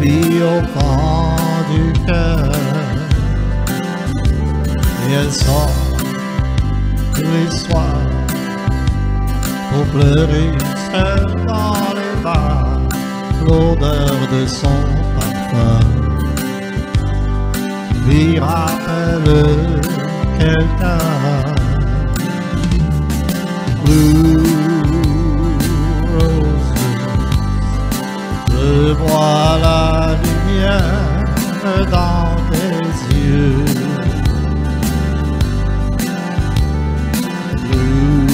vit au fond du cœur. Et elle sort tous les soirs pour pleurer seule dans les bars, l'odeur de son parfum lui rappelle quelqu'un? Blue roses, je vois la lumière dans tes yeux. Blue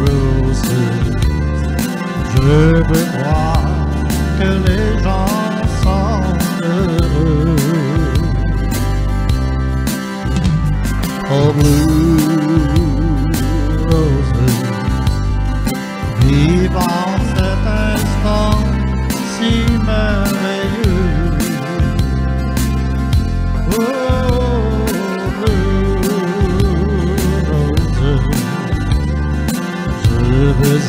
roses,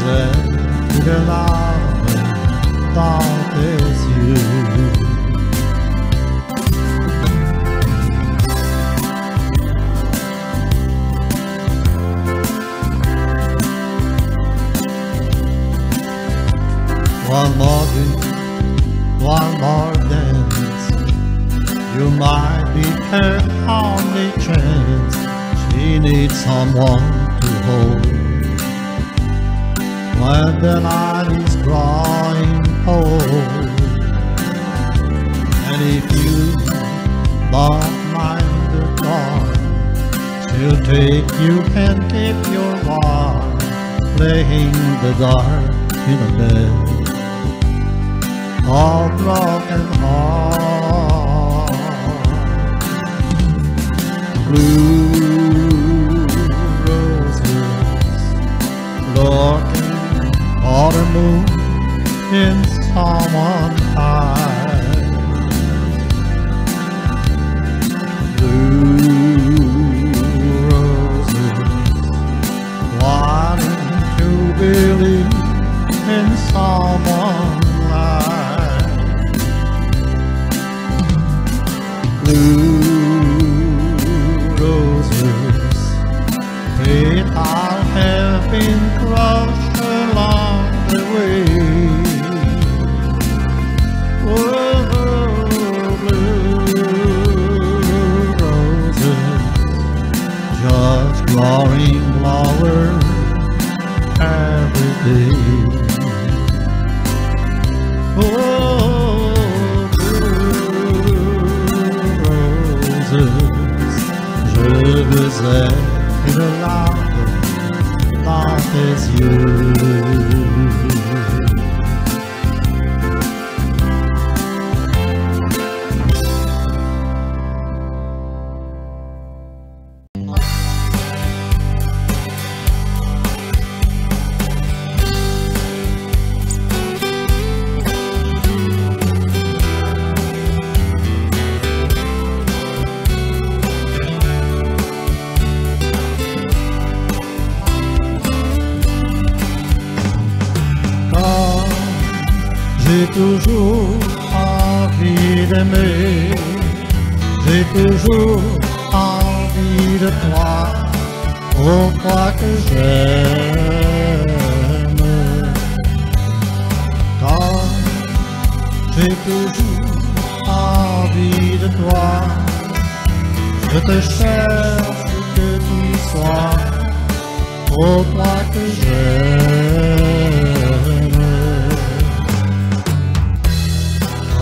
être de larmes dans tes yeux. One more drink, one more dance. You might be her only chance. She needs someone to hold. When the night is drawing cold. And if you don't mind the dark, she'll take you and keep your warm. Playing the dark in a bed all broken heart. Blue roses looking the moon in someone's eyes. Blue roses wanting to believe in someone's life. Blue roses, petals have been crushed growing lower every day. Oh, blue roses, je dans tes yeux. J'ai toujours envie d'aimer, j'ai toujours envie de toi, oh toi que j'aime. Quand j'ai toujours envie de toi, je te cherche que tu sois, oh toi que j'aime.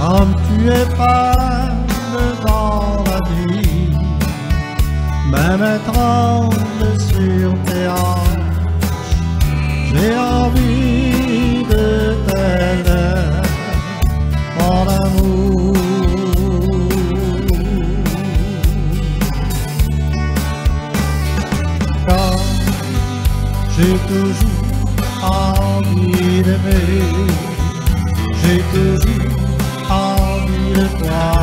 Comme tu es pâle dans la vie, même étrange sur tes hanches, j'ai envie de t'aider, mon amour. Quand j'ai toujours envie d'aimer, j'ai toujours toi,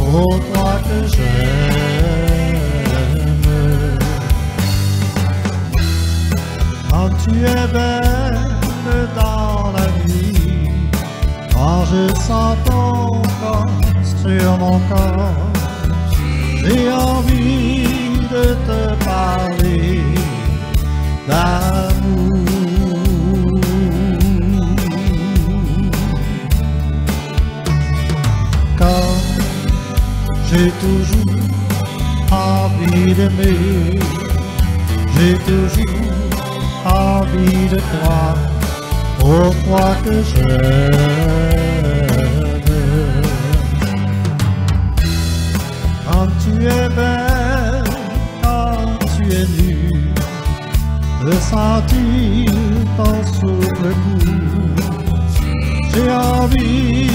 oh toi que j'aime. Quand tu es belle dans la nuit, quand je sens ton corps sur mon corps, j'ai envie de te parler. J'ai toujours envie d'aimer, j'ai toujours envie de toi, oh toi que j'aime. Quand tu es belle, quand tu es nue, de sentir ton souffle doux, j'ai envie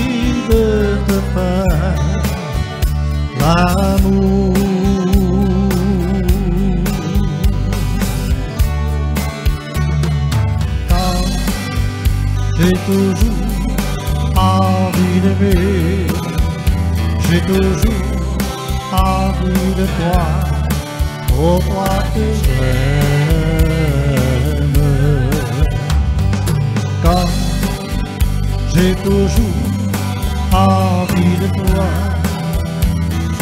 de te faire Quand j'ai toujours envie d'aimer, j'ai toujours envie de toi, oh toi que j'aime. Quand j'ai toujours envie de toi,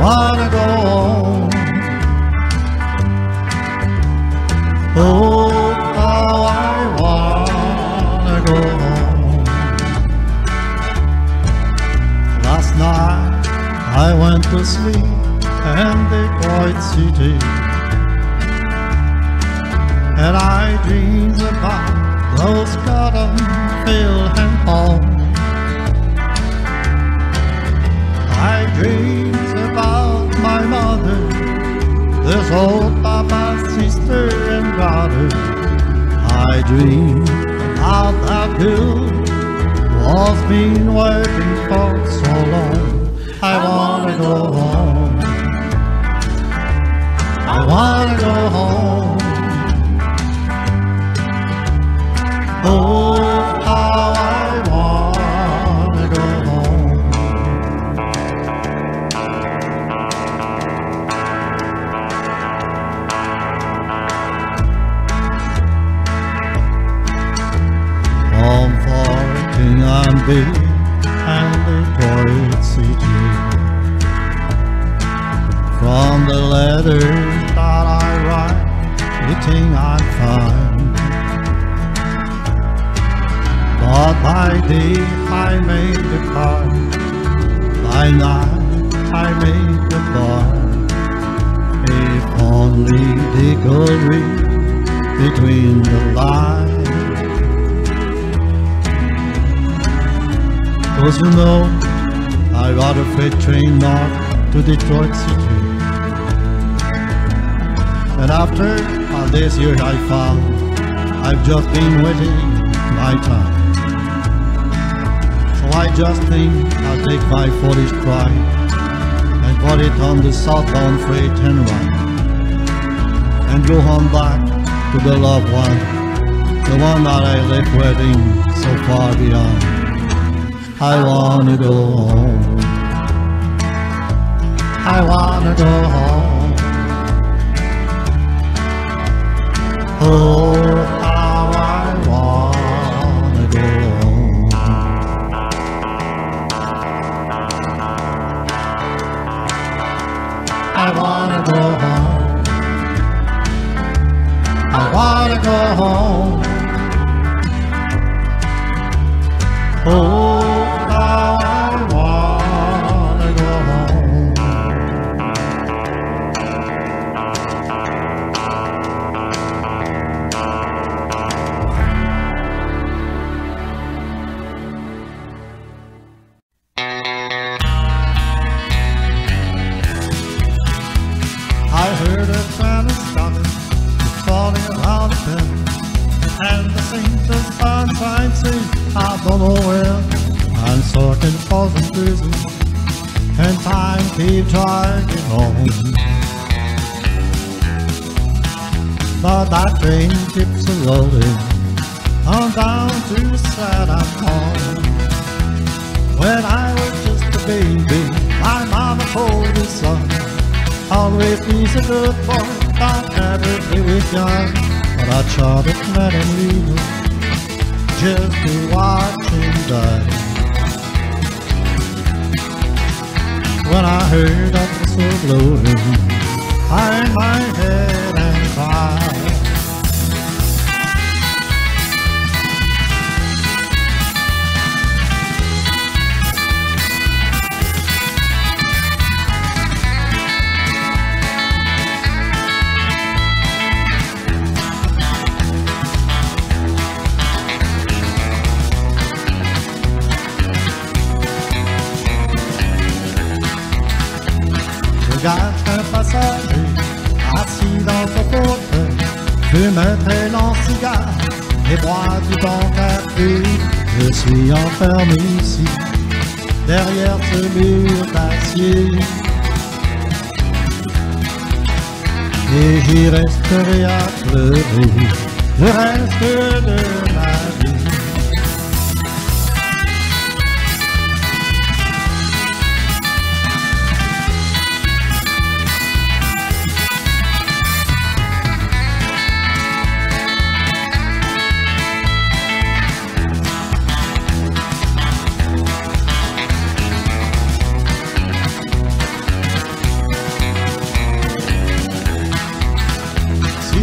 Wanna go home. Oh, how I wanna go home. Last night I went to sleep in Detroit City. And I dreamed about those cotton field and home. This old papa, sister, and brother. I dreamed about that girl was been working for so long. I wanna go home. I wanna go home. King to Detroit City. And after all this year I found, I've just been waiting my time. So I just think I'll take my foolish pride and put it on the southbound freight and run. And go home back to the loved one, the one that I left waiting so far beyond. I wanna go home. I wanna go home. Oh, how I wanna go home. I wanna go home. I wanna go home. I heard a is coming, falling around the bend, and the same I don't know where. I'm searching for prison, and time keeps dragging on. But that train keeps rolling on down to the side I'm. When I was just a baby, my mama told me, son, always be a good boy, but never be with young. But I tried to let him leave just to watch him die. When I heard that whistle blowing, I in my head and cried. Fume un très long cigare et boit du bon café. Je suis enfermé ici, derrière ce mur d'acier. Et j'y resterai à pleurer le reste de ma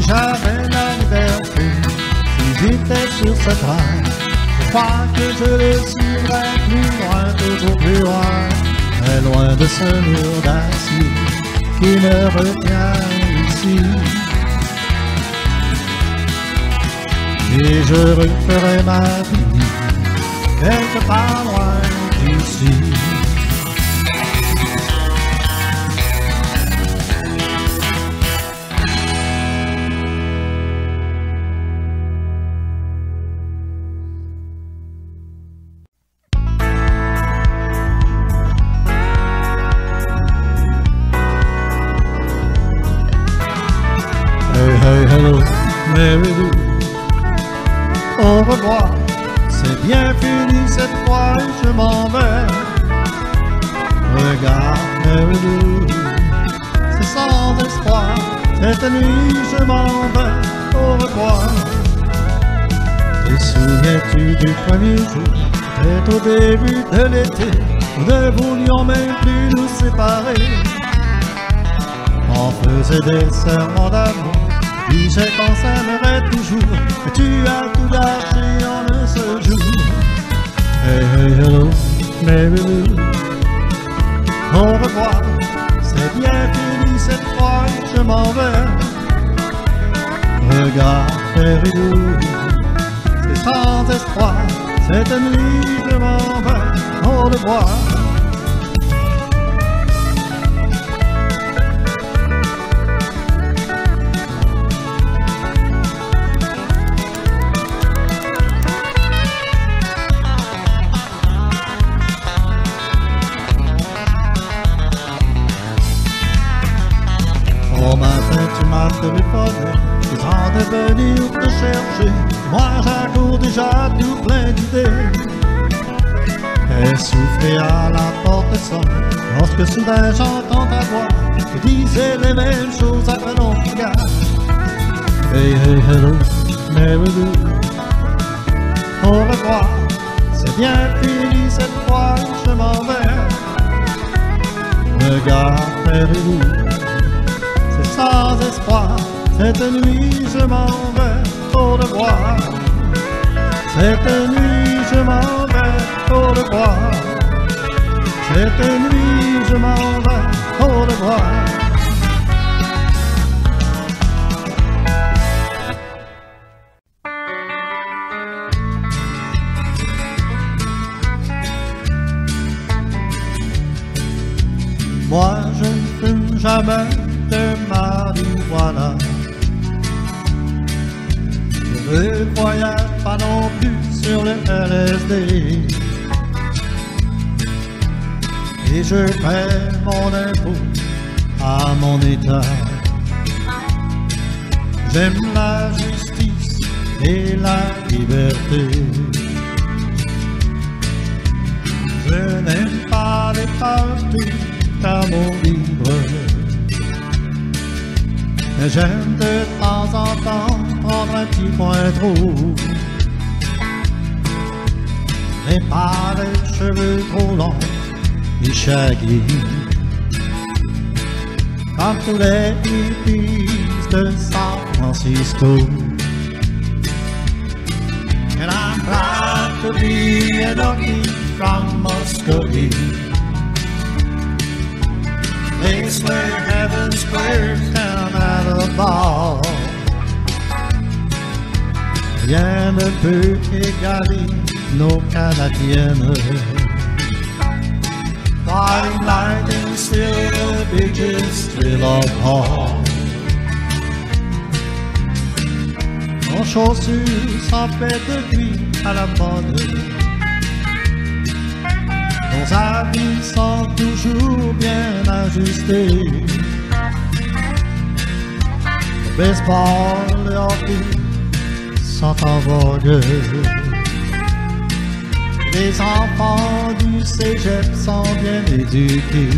j'avais la liberté, si j'étais sur ce train, je crois que je le suivrais plus loin, toujours plus loin, très loin de ce mur d'acier qui me retient ici. Et je referai ma vie quelque part loin d'ici. Peut-être au début de l'été, nous ne voulions même plus nous séparer. On faisait des serments d'amour, disait qu'on s'aimerait toujours, mais tu as tout lâché en un seul jour. Hey, hey, hello, Lou. Au revoir, c'est bien fini cette fois, je m'en vais. Regarde, Lou, c'est sans espoir, cette nuit, je m'en vais dans le bois. Au matin, tu m'as téléphone, tu vas devenir très cher. Et soufflé à la porte sonne, lorsque soudain j'entends ta voix, qui disait les mêmes choses après nos regards. Hey, hey, hello, Lou. Au revoir, c'est bien fini cette fois, je m'en vais. Regarde, Mary Lou. C'est sans espoir, cette nuit je m'en vais au revoir. Cette nuit je m'en vais au revoir. Cette nuit je m'en vais au revoir. Moi je ne fume jamais Et je paie mon impôt à mon état. J'aime la justice et la liberté. Je n'aime pas les parties mon libre. Mais j'aime de temps en temps prendre un petit point trop. Cheveux trop longs. Comme tous les hippies de San Francisco. And I'm proud to be a doggy from Muskogee. Place where heaven squares down at a ball. Rien ne peut égaler nos Canadiennes. Flying lightning still the biggest thrill of all. Nos chaussures sont faites depuis à la mode. Nos habits sont toujours bien ajustés. Le baseball, le hockey sont en vogue. Les enfants du cégep sont bien éduqués.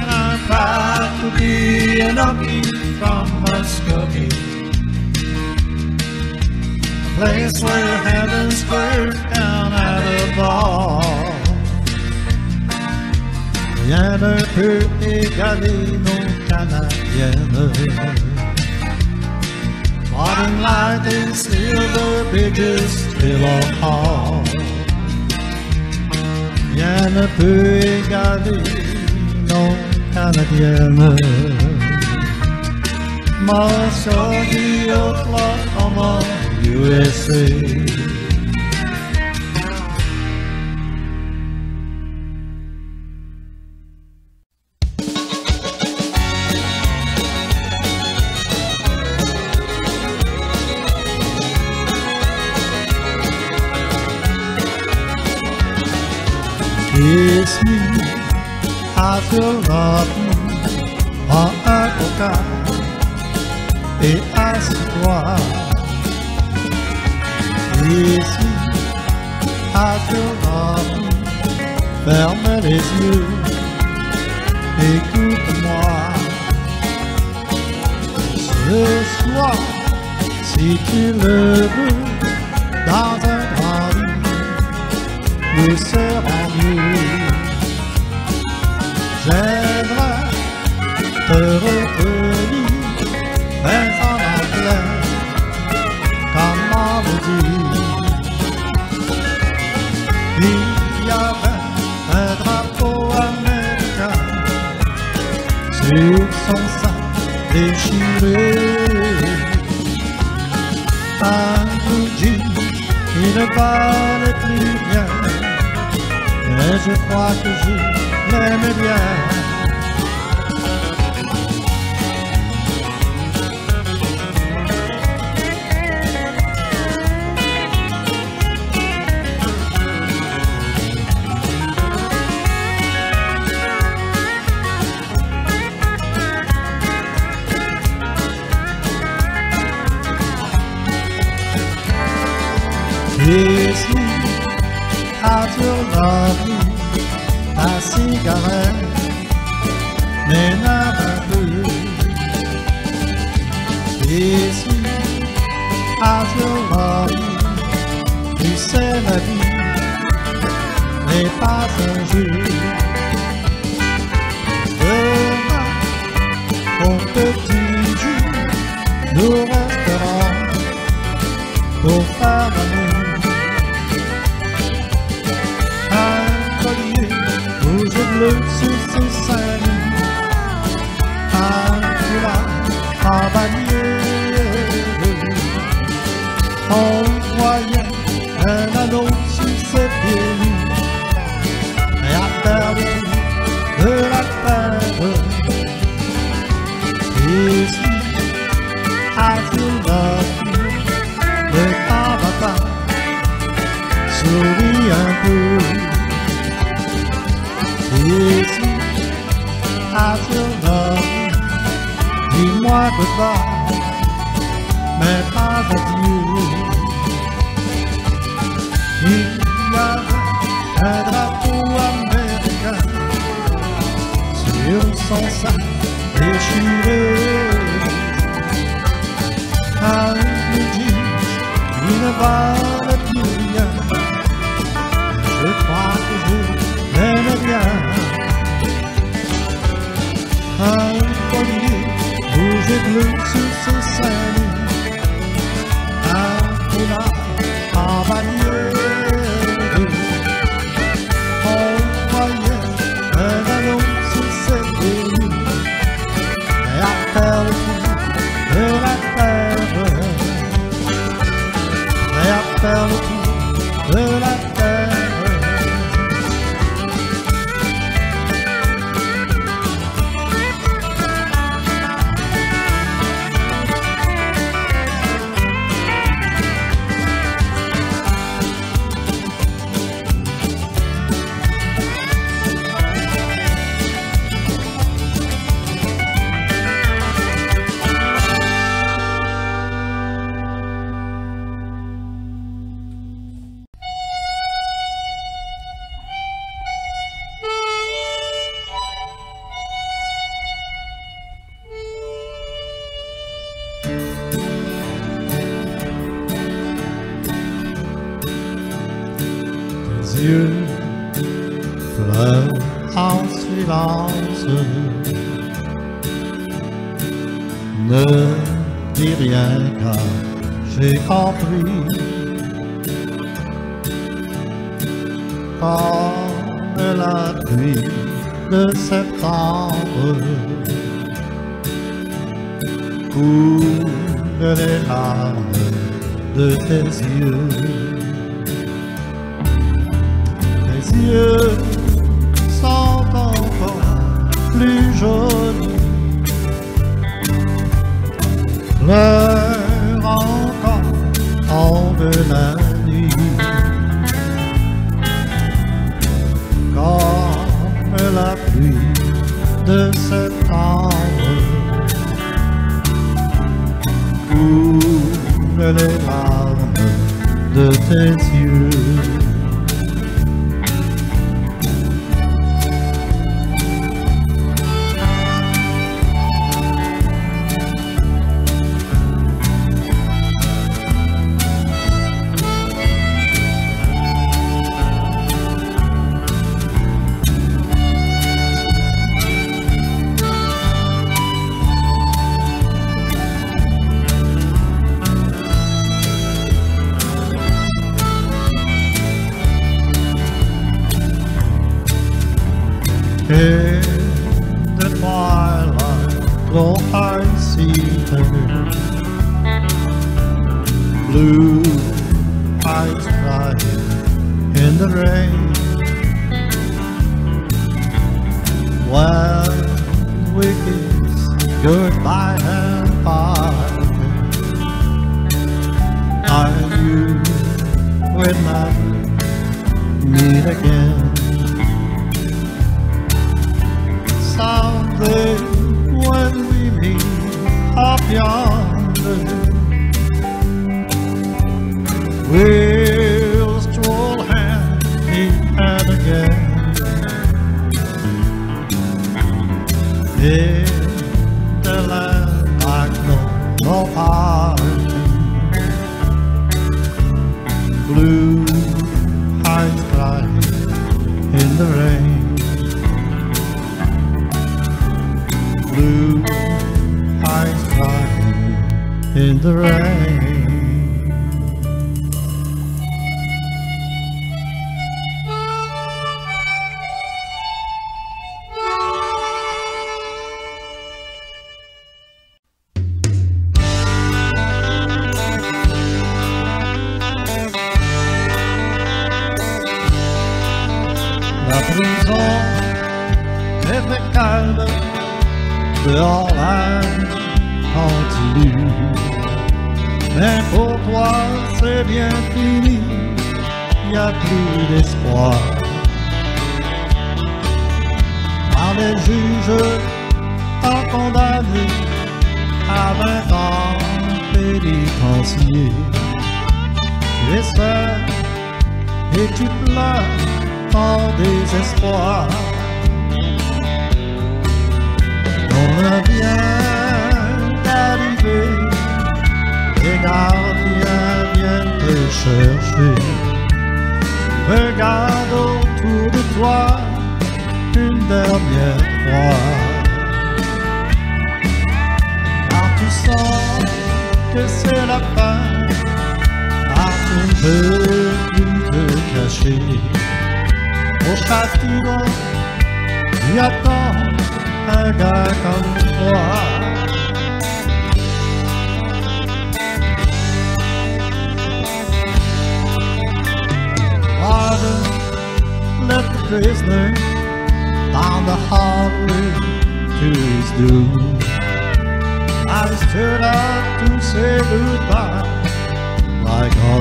And I'm proud to be an hockey from Muskogee. A place where heaven squares down at a ball. Rien ne peut égaler nos Canadiennes. Modern life is still the biggest thrill of all. Rien ne peut égaler nos Canadiennes. Muskogee, Oklahoma, USA. Kiss me you love me, prends un coca et assis-toi. Kiss me as you love me, ferme les yeux, écoute-moi. Ce soir, si tu le veux, dans un grand lit, nous serons with you I feel Dis-moi goodbye Mais pas avec you Il y a un drapeau américain Sur son sac déchiré Avec le jeans, une vague I'll for you. Who's it looks? Septembre coulent les larmes de tes yeux. Tes yeux sont encore plus jolis. Pleure encore tombe la nuit. Comme la pluie de septembre coulent les larmes de tes yeux.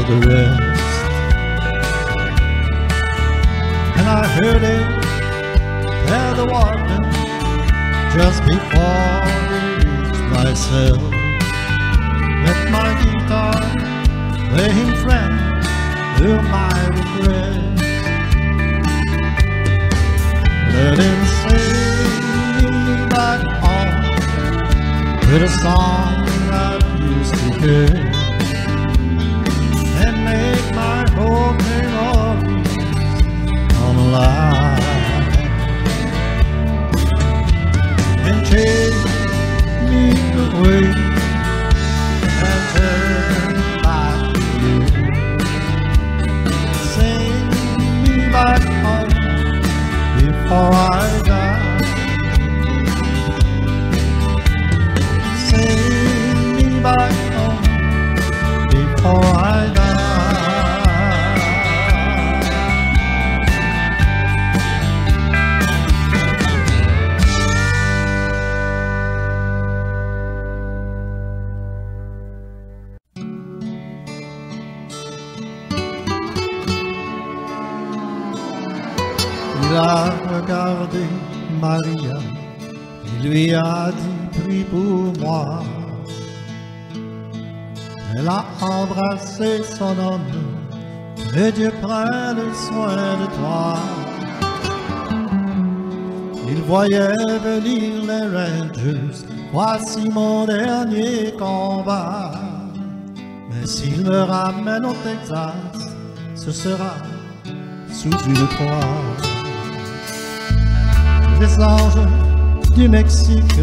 The rest. And I heard it tell the warden just before I reached my cell. Let my guitar play him friend to my regret. Let him sing back home with a song I used to hear alive and take me away and turn back to you. Sing me back home before I pour moi. Elle a embrassé son homme, que Dieu prenne soin de toi. Il voyait venir les Rangers, voici mon dernier combat. Mais s'il me ramène au Texas, ce sera sous une croix. Les anges du Mexique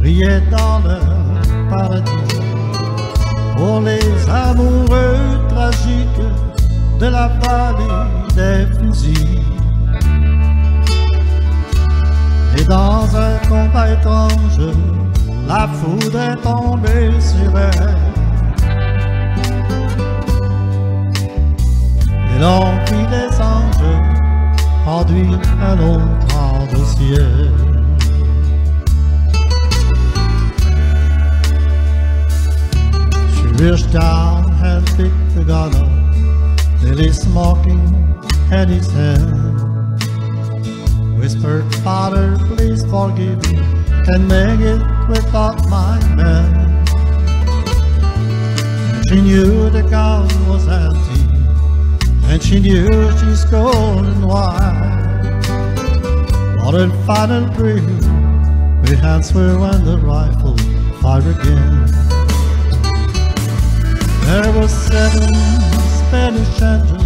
priaient dans leur paradis pour les amoureux tragiques de la vallée des fusils. Et dans un combat étrange, la foudre est tombée sur elle. Et l'on les anges conduire un autre au ciel. She reached down and picked the gun up, nearly smoking in his hand. Whispered, Father, please forgive me, can make it without my man. She knew the gun was empty, and she knew she's golden white. But her final prayer, her hands were when the rifle fired again. There were seven Spanish angels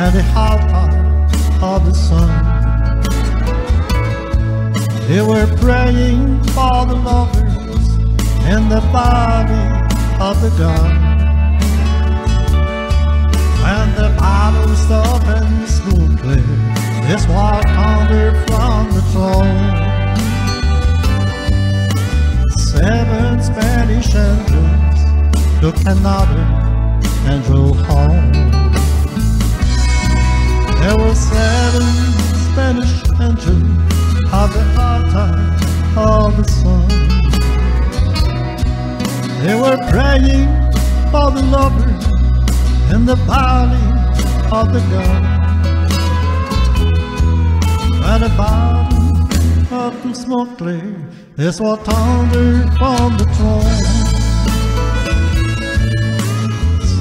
and the half of the sun. They were praying for the lovers and the body of the gun. When the battle stopped and smoke clear, this war thundered from the throne. Seven Spanish angels took another and drove home. There were seven Spanish angels of the time of the sun. They were praying for the lovers in the valley of the gun. When the bottom of the smoke cleared, this was thunder from the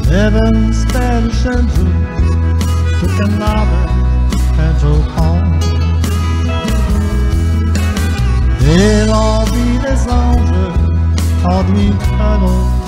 Heaven's been sent to Took another and took home Et l'envie anges Traduit un autre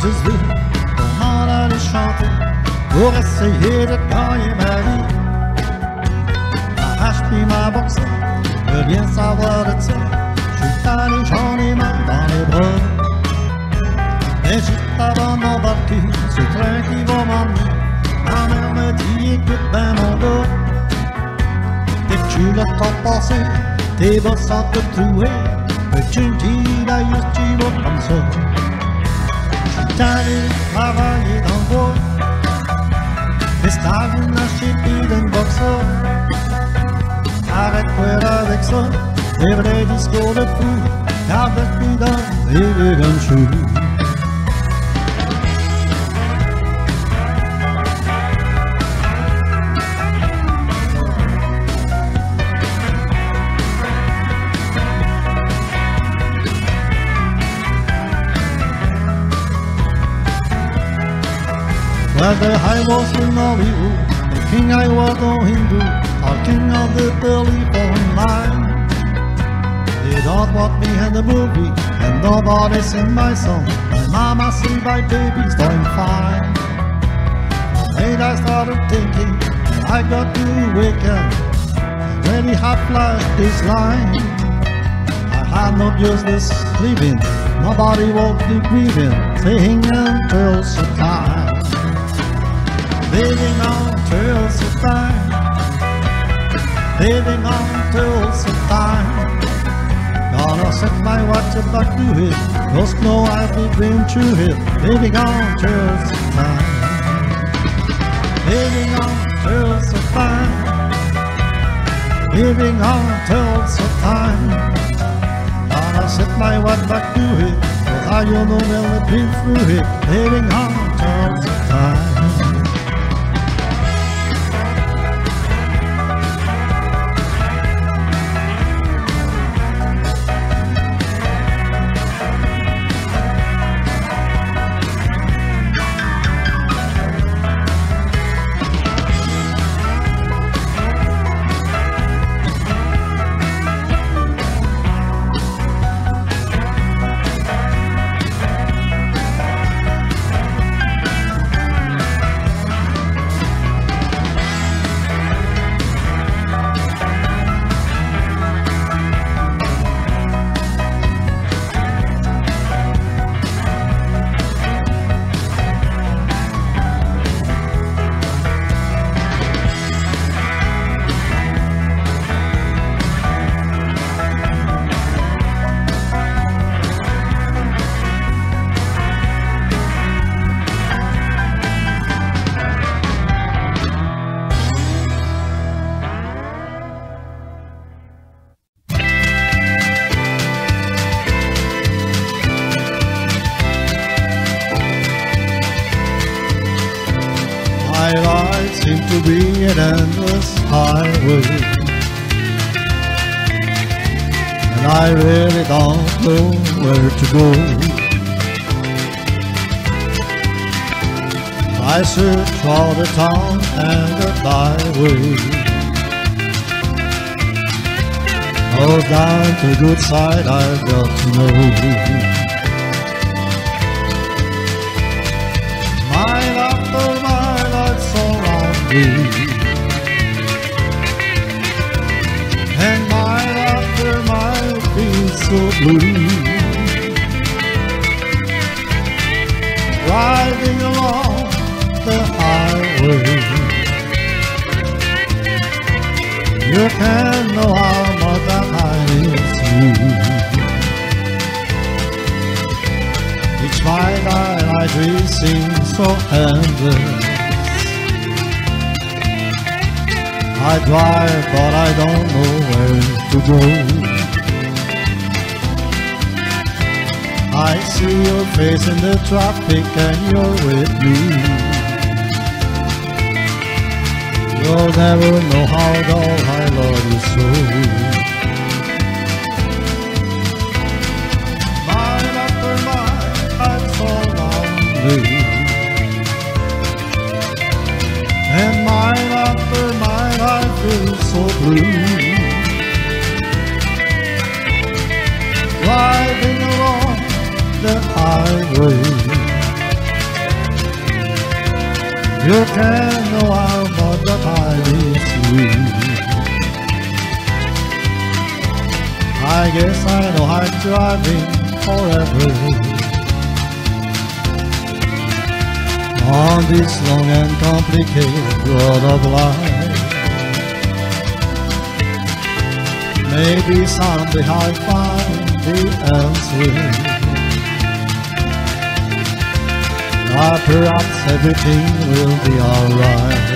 Rogersville pour m'en aller chanter, pour essayer de gagner ma vie. Arrache puis ma boxe, veux bien savoir de ça. J'suis tanné, j'en ai mal dans les bras. Mais juste avant d'embarquer, ce train qui va m'emmener, ma mère me dit écoute ben mon gars, dès que tu le temps passé, tes bas sont te trouer, que tu me dis d'ailleurs tu vas comme ça. j'allais travailler dans le bois. Les stages n'achetaient plus d'un boxeur. Arrête quoi avec ça, les vrais discours de fou, car de plus d'un, il est comme chou. Whether I was in Hollywood, the king I was no Hindu, or king of the telephone line. They don't want me in the movie, and nobody sing my song. My mama see my baby's doing fine. Late I started thinking, I got to weekend, really hot flash this line. I had no business leaving, nobody won't be grieving, saying until some time. Living on trails of time Living on trails of time Gonna set my watch back to it. Cause no I've been through it. Living on trails of time Living on trails of time Living on trails of time Gonna set my watch back to it. Cause I you know well I've been through it. Living on endless highway And I really don't know where to go. I search all the town and the byway Oh, down to good side I've got to know. Mile after I've surrounded me. And so blue Driving along the highway You can know how much I miss you Each night I, dream seems so endless. I drive, but I don't know where to go. I see your face in the traffic and you're with me. You'll never know how dull I love you so. Mile after mile, I'm so lonely. And mile after mile, I feel so blue. Along the highway. You can't know how I miss you. I guess I know I'm driving forever on this long and complicated road of life. Maybe someday I'll find the answer. Or perhaps everything will be alright.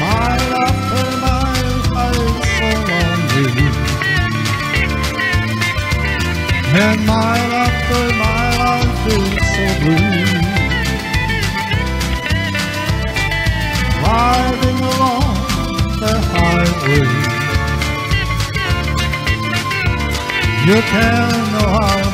Mile after mile, I'm so lonely. And mile after mile, I feel so blue. Driving along the highway. You can't know how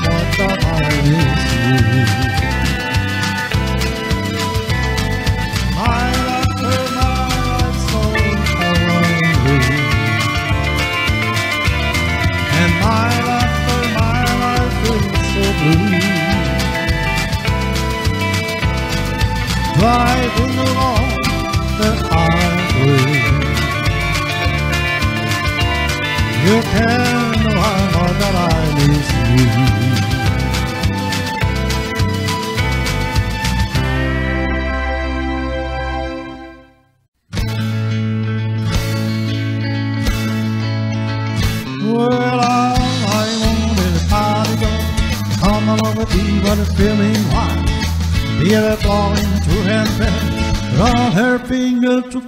Driving along the highway. You do I know that I miss you.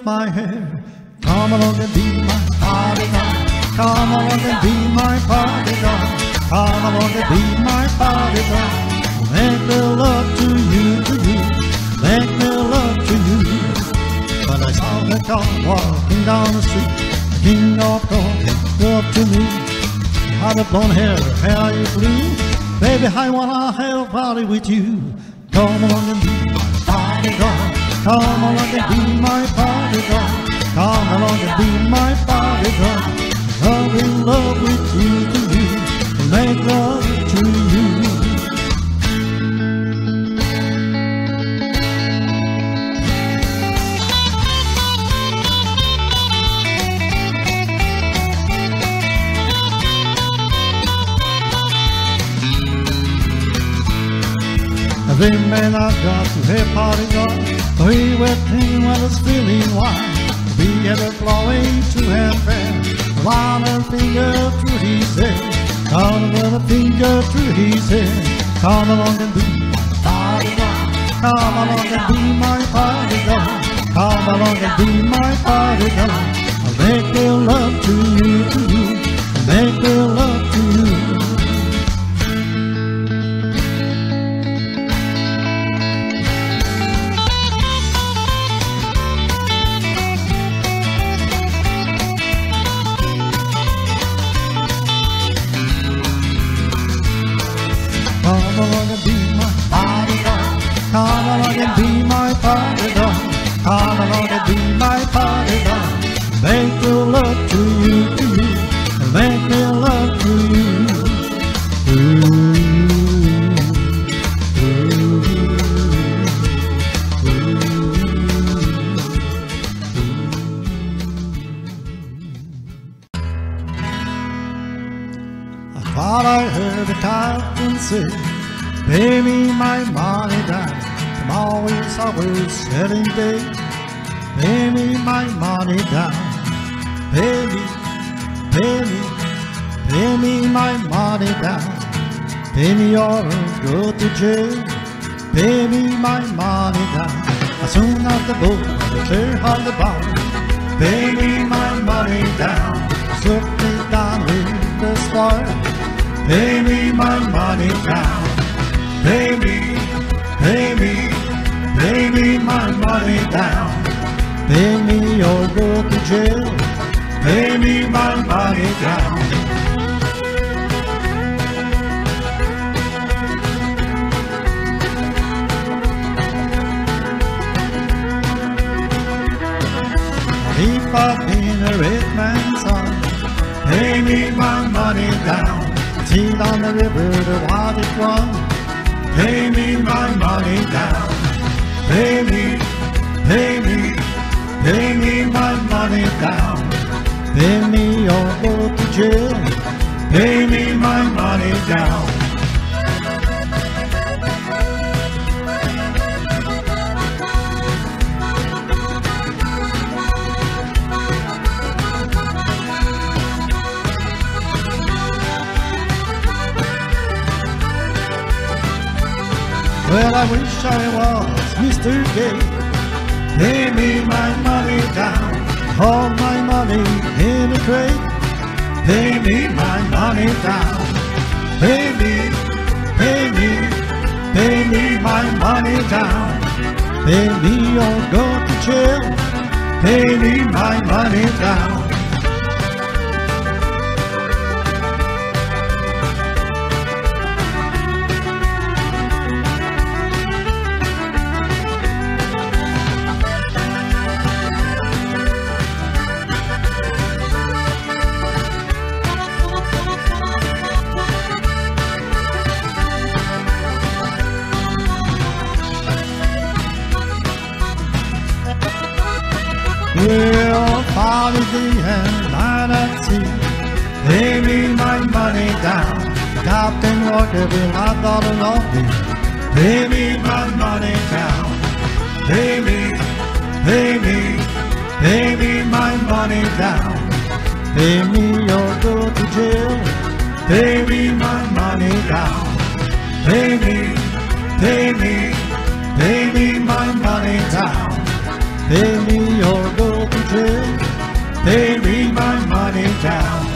My hair. Come along and be my party girl. Come along and be my party girl. Come along and be my party girl. Make me love to you, to you. Make me love to you. When I saw that car walking down the street, the king of came up to me. Had a blonde hair, hair you blue. Baby, I wanna have a party with you. Come along and be my party girl. Come along and be my. Along and be my girl. Love in love with you to you. Make love to you. Every man I've got to have party on Three wet thing when it's feeling wine Get flowing to and from Run a finger through his head Come with a finger through his head. Come along and be my on Come along and be my party on Come along and be my party on I'll make me love to you, to you. I'll Make me love to you bodyguard. Make me Pay me my money down. As soon as the boat clear on the bow. Pay me my money down. Slip me down with the spoil. Pay me my money down. Pay me, pay me, pay me my money down. Pay me or go to jail. Pay me my money down. Money down. See down the river the water run. Pay me my money down. Pay me, pay me, pay me my money down. Pay me or go to jail. Pay me my money down. Well, I wish I was Mr. Gay. Pay me my money down, all my money in a crate. Pay me my money down. Pay me, pay me, pay me my money down. Pay me or go to jail. Pay me my money down. Will not dollar love me. Pay me my money down. Pay me, pay me, pay me my money down. Pay me or go to jail. Pay me my money down. Pay me, pay me, pay me my money down. Pay me or go to jail. Pay me my money down.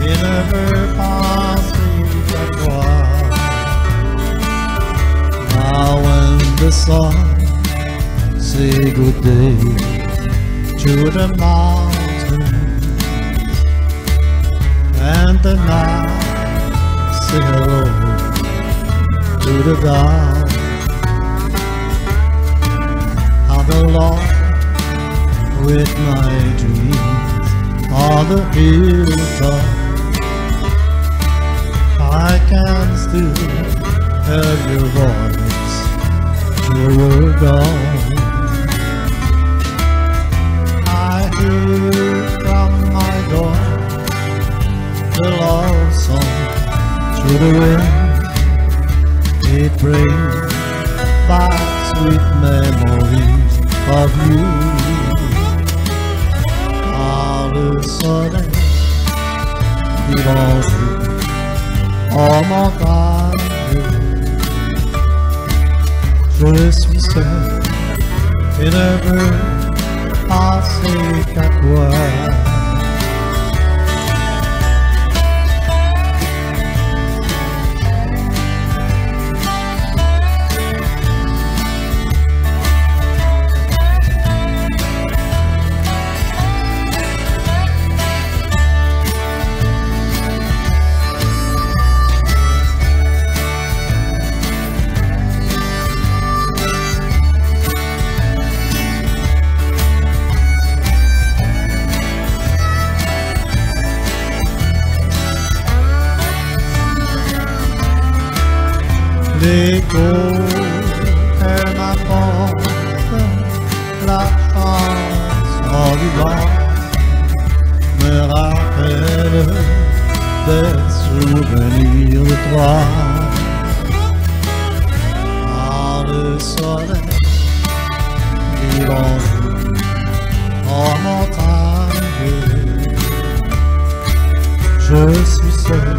Et ne veux pas à toi. Now when the sun say good day to the mountains and the night say hello to the dark. I'm alone with my dreams on the hilltop. I can still hear your voice till you're gone. I hear from my door the love song to the wind. It brings back sweet memories of you. Le soleil devant vous, en montagne, je suis seul et ne veux passer qu'à toi. L'écho, elle m'apporte la chanson du vent, me rappelle des souvenirs de toi. Par le soleil, vivant en montagne, je suis seul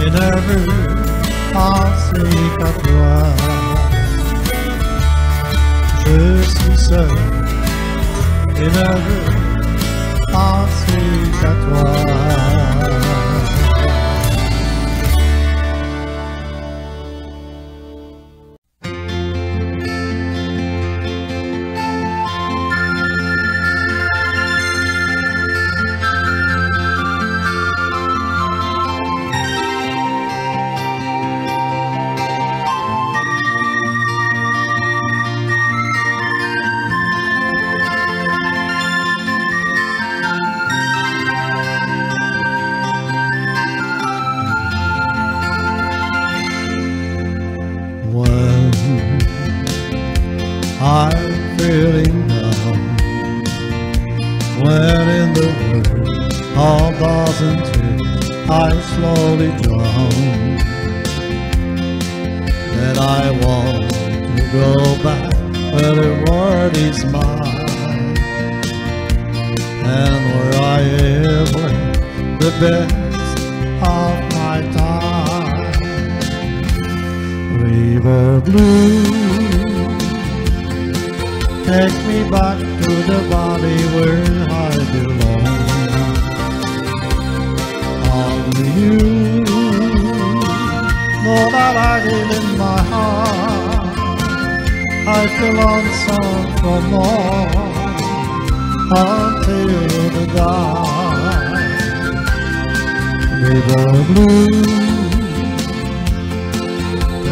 et nerveux penser qu'à toi. Je suis seul et ne veux penser qu'à toi.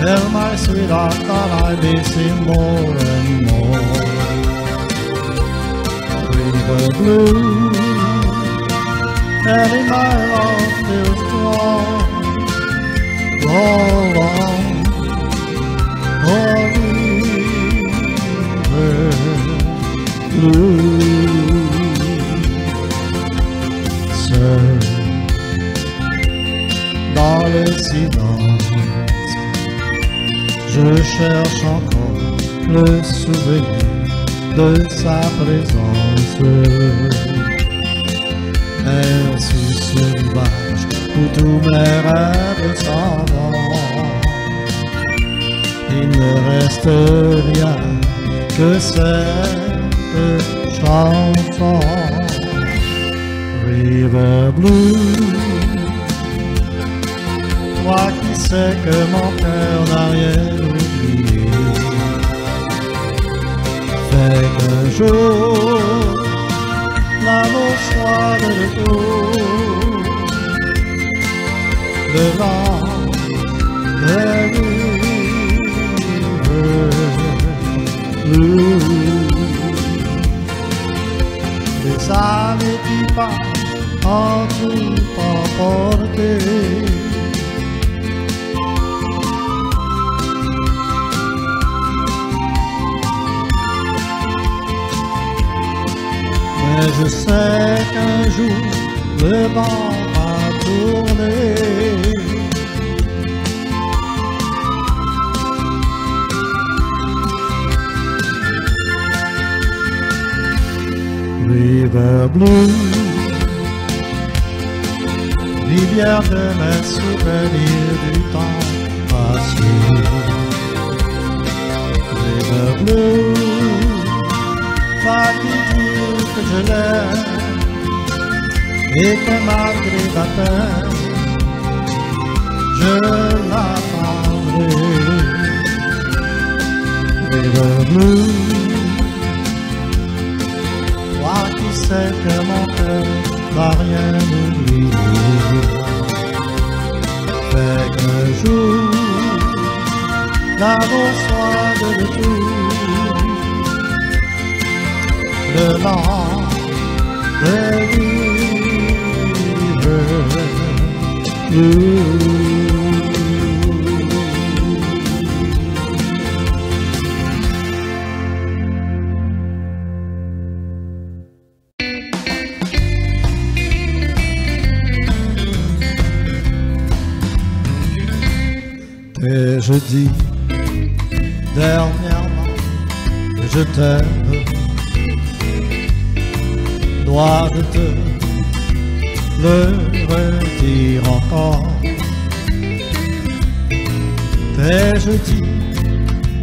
Tell my sweetheart that I miss him more and more. River blue, and in my love feels strong. Roll on, oh river blue. Dans le silence. Je cherche encore le souvenir de sa présence. Merci ce rivage où tous mes rêves s'en vont. Il ne reste rien que cette chanson. River Blue toi qui sais que mon cœur n'a rien oublié. Fais qu'un jour, l'amour soit de retour. Le vent des rives Les années qui passent en tout emporté. mais je sais qu'un jour le vent va tourner. River Blue, rivière de mes souvenirs du temps passé. Et que malgré ma peine, je la parlerai. River toi qui sais que mon cœur va rien oublier. Fait qu'un jour, l'amour soit de retour, le vent de Et je dis dernièrement que je t'aime. Dois-je te redire encore Et je dis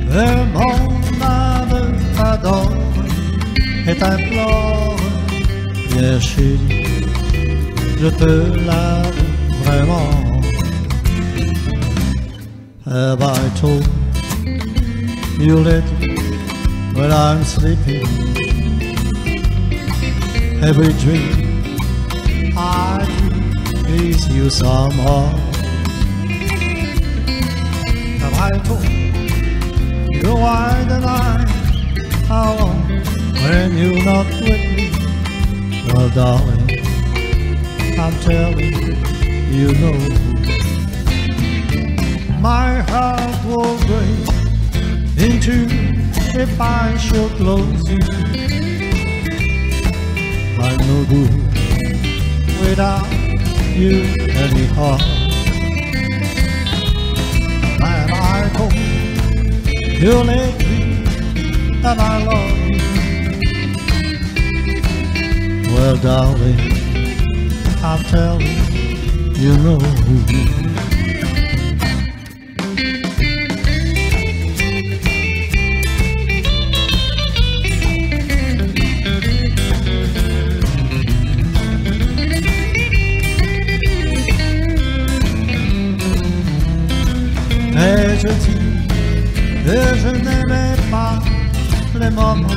que mon âme adore et t'implore, bien chérie, je te lave vraiment. Have I told you lately when I'm sleeping? Every dream you somehow. Have I told you why the night how long when you're not with me? Well, darling, I'm telling you, you know my heart will break in two if I should lose you. I'm no good without you anyhow. And I hope you'll agree that I love you. Well, darling, I'm telling you, you know. Je dis que je n'aimais pas les moments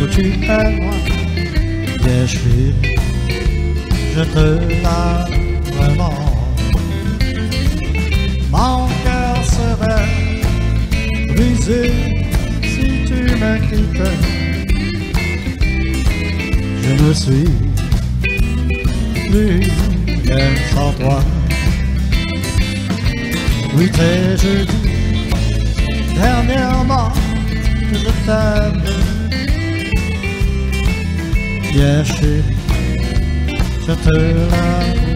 où tu es loin. Bien sûr, je te lave vraiment. Mon cœur serait brisé si tu me. Je ne suis plus bien sans toi. Oui, très joli. Dernièrement, que je t'aime. Bien sûr, je te l'avoue.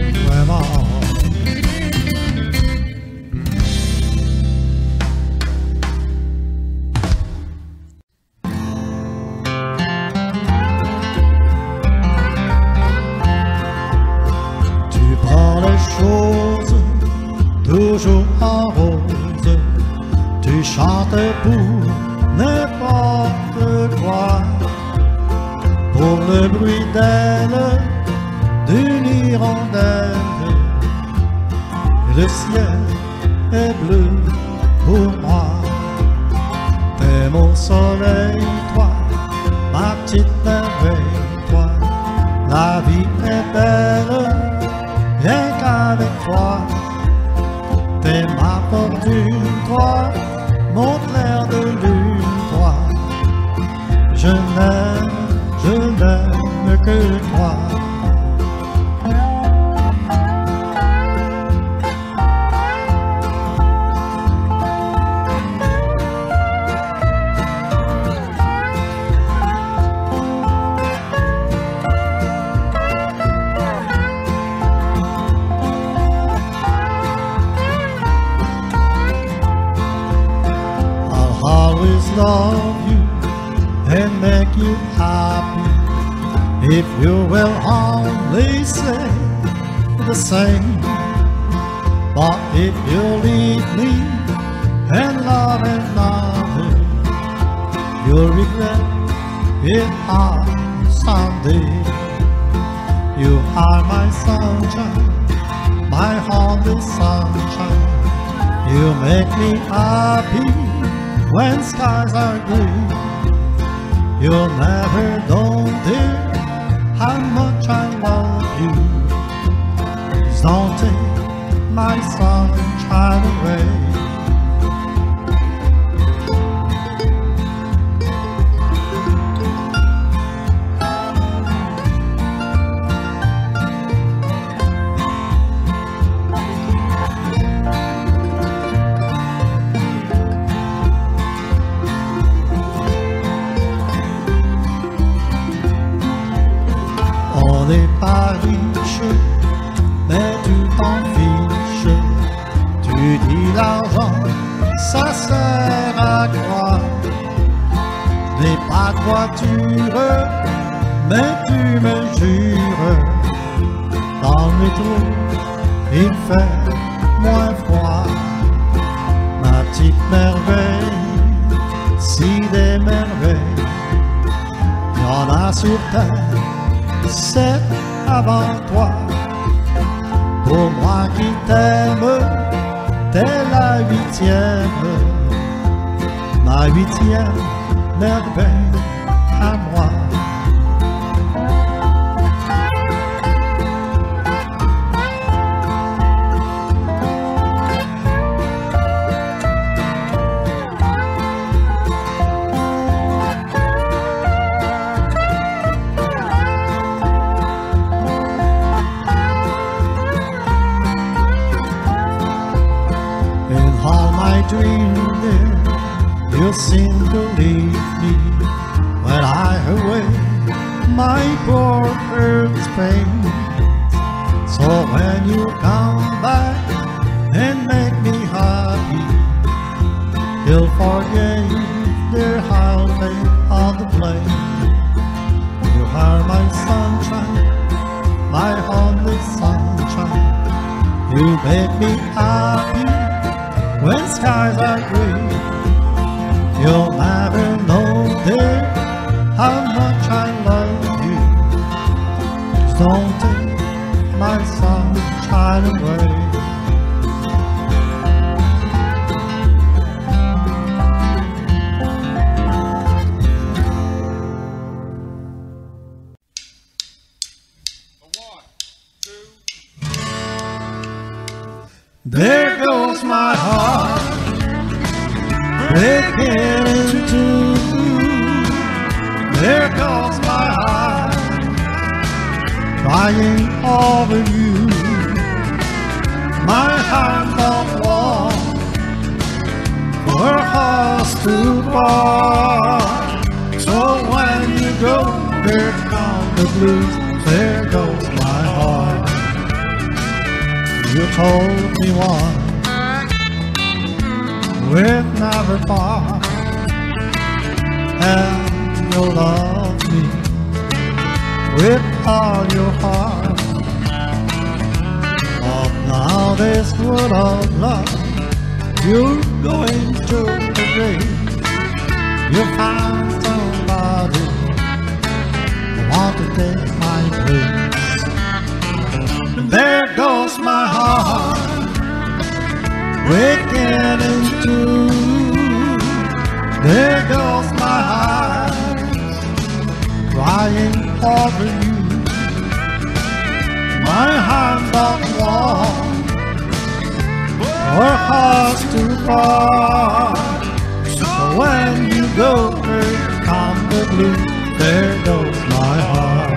Il fait moins froid. Ma petite merveille, si des merveilles, il y en a sur terre c'est avant toi. Pour moi qui t'aime, t'es la huitième, ma huitième merveille Heart don't want for us to part. So when you go, there come the blues. There goes my heart. You told me once we'd never part, and you'll love me with all your heart. Now this world of love, you're going to grave. You found somebody who want to take my place. There goes my heart breaking in two. There goes my heart crying for you. My hand on wall, or hearts to part. So when you go, come the blue. There goes my heart.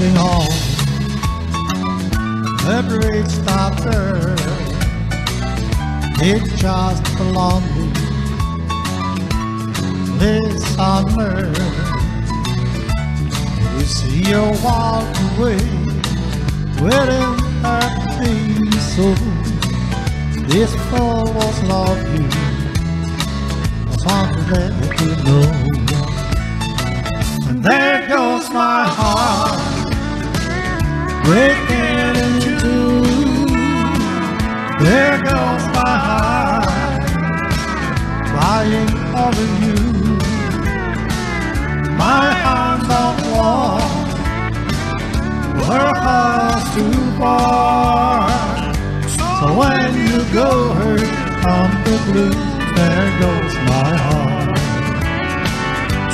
Heading home. The stopped there. It just belonged me this summer. You see you walk away, wouldn't hurt me so. This fool was love you. To let you know. And there goes my heart, breaking in two. There goes my heart, crying over you. My hands don't walk, her heart's too far. So when you go hurt on the blue, there goes my heart.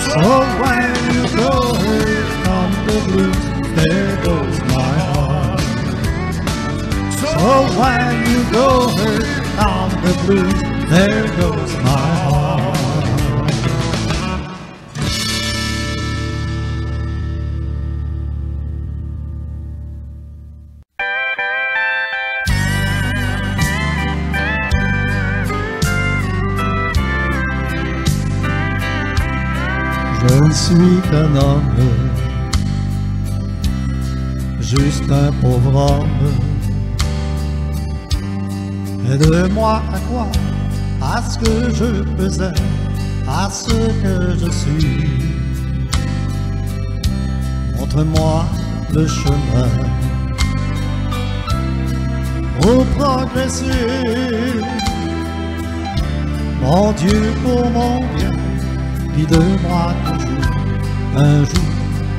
So when you go hurt on the blue, there goes. So when you go hurt on the blue, there goes my heart. Je suis qu'un homme, juste un pauvre homme. Aide-moi à quoi À ce que je faisais, à ce que je suis. Montre-moi le chemin pour progresser. Mon Dieu, pour mon bien, guide-moi toujours, un jour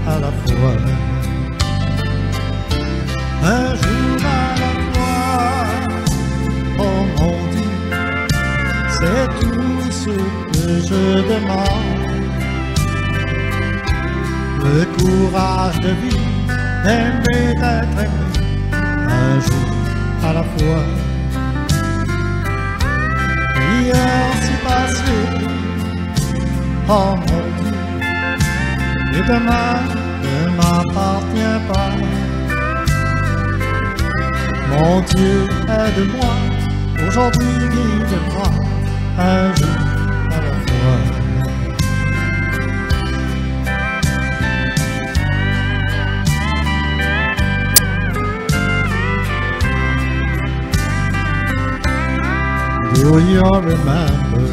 à la fois. Un jour c'est tout ce que je demande. Le courage de vivre, d'aimer, d'être aimé, un jour à la fois. Hier c'est passé, oh mon et demain ne m'appartient pas. Mon Dieu, aide-moi, aujourd'hui guide-moi, Do you remember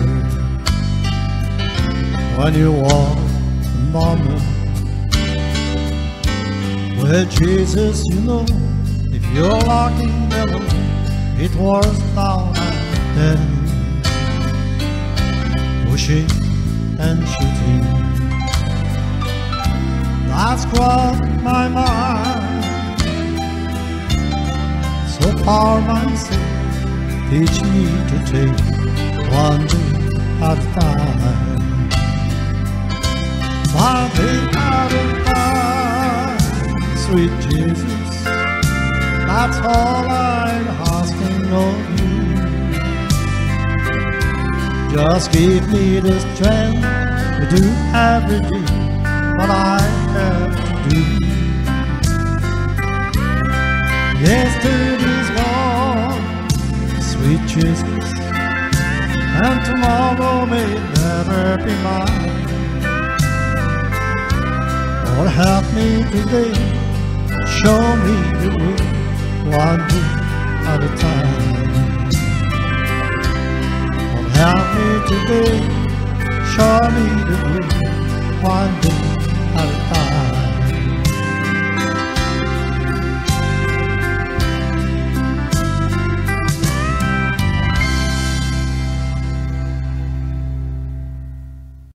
when you walked the moment with Jesus? You know, if you're alone, it was down and then pushing and shooting. That's crossed my mind. So far, my sin. Teach me to take one day at a time. One day at a time, sweet Jesus. That's all I'm asking of you. Just give me the strength to do every day what I have to do. Yesterday's gone sweet Jesus, and tomorrow may never be mine. Lord, help me today, show me the way, one day at a time. Help me today, me the way, one day time.